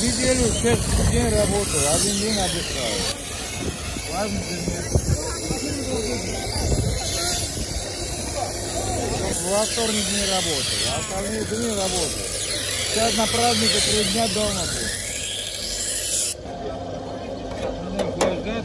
Неделю, шесть день работал, один а день отдыхал. Важно для меня. Во вторник не работал, а остальные дни работал. Сейчас на празднике три дня дома был. Меня охлаждать.